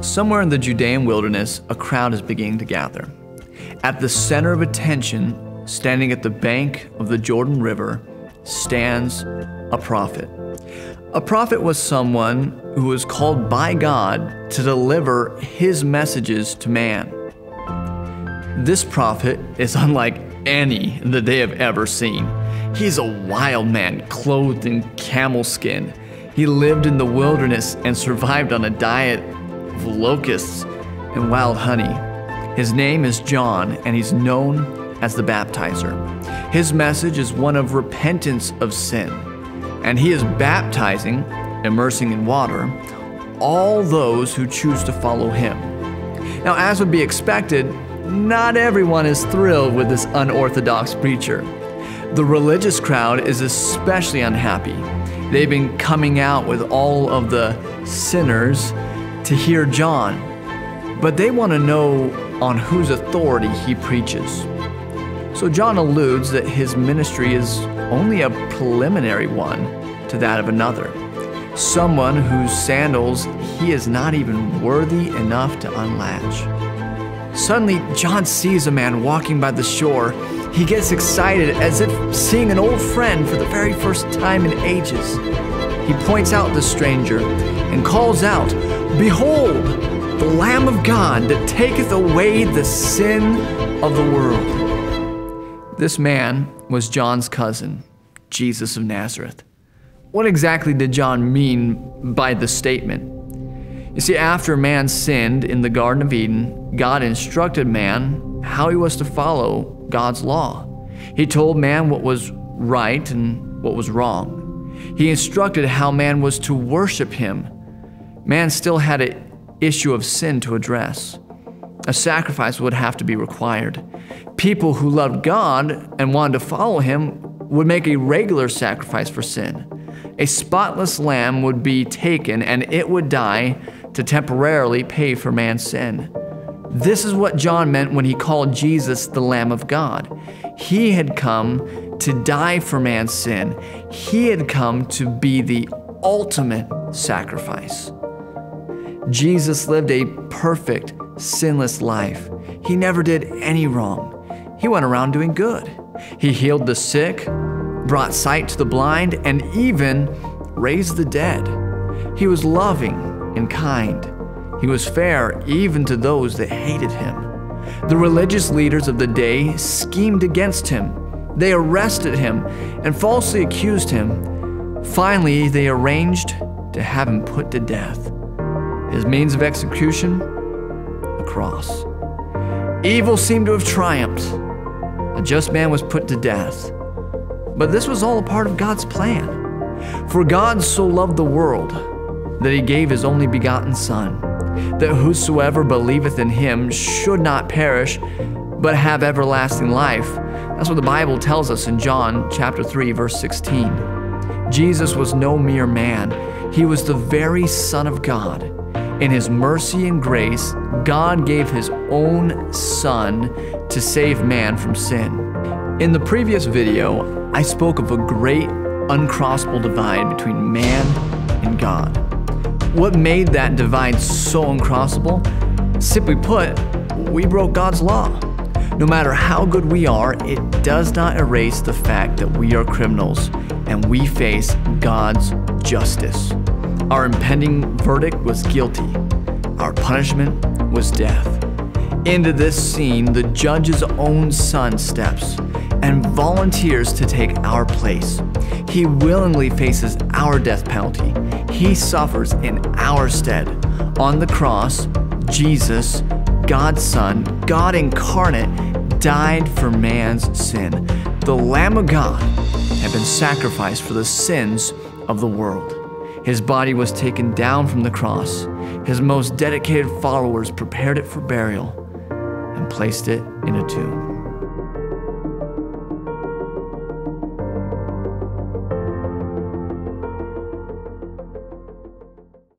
Somewhere in the Judean wilderness, a crowd is beginning to gather. At the center of attention, standing at the bank of the Jordan River, stands a prophet. A prophet was someone who was called by God to deliver his messages to man. This prophet is unlike any that they have ever seen. He's a wild man clothed in camel skin. He lived in the wilderness and survived on a diet of locusts and wild honey. His name is John, and he's known as the baptizer. His message is one of repentance of sin, and he is baptizing, immersing in water, all those who choose to follow him. Now, as would be expected, not everyone is thrilled with this unorthodox preacher. The religious crowd is especially unhappy. They've been coming out with all of the sinners to hear John, but they want to know on whose authority he preaches. So John alludes that his ministry is only a preliminary one to that of another, someone whose sandals he is not even worthy enough to unlatch. Suddenly, John sees a man walking by the shore. He gets excited as if seeing an old friend for the very first time in ages. He points out the stranger and calls out, Behold, the Lamb of God that taketh away the sin of the world. This man was John's cousin, Jesus of Nazareth. What exactly did John mean by the statement? You see, after man sinned in the Garden of Eden, God instructed man how he was to follow God's law. He told man what was right and what was wrong. He instructed how man was to worship him. Man still had an issue of sin to address. A sacrifice would have to be required. People who loved God and wanted to follow him would make a regular sacrifice for sin. A spotless lamb would be taken and it would die to temporarily pay for man's sin. This is what John meant when he called Jesus the Lamb of God. He had come to die for man's sin, he had come to be the ultimate sacrifice. Jesus lived a perfect, sinless life. He never did any wrong. He went around doing good. He healed the sick, brought sight to the blind, and even raised the dead. He was loving and kind. He was fair even to those that hated him. The religious leaders of the day schemed against him. They arrested him and falsely accused him. Finally, they arranged to have him put to death. His means of execution? A cross. Evil seemed to have triumphed. A just man was put to death. But this was all a part of God's plan. For God so loved the world that he gave his only begotten Son, that whosoever believeth in him should not perish, but have everlasting life. That's what the Bible tells us in John chapter 3 verse 16. Jesus was no mere man. He was the very Son of God. In his mercy and grace, God gave his own Son to save man from sin. In the previous video, I spoke of a great uncrossable divide between man and God. What made that divide so uncrossable? Simply put, we broke God's law. No matter how good we are, it does not erase the fact that we are criminals and we face God's justice. Our impending verdict was guilty. Our punishment was death. Into this scene, the judge's own son steps and volunteers to take our place. He willingly faces our death penalty. He suffers in our stead. On the cross, Jesus, God's Son, God incarnate, died for man's sin. The Lamb of God had been sacrificed for the sins of the world. His body was taken down from the cross. His most dedicated followers prepared it for burial and placed it in a tomb.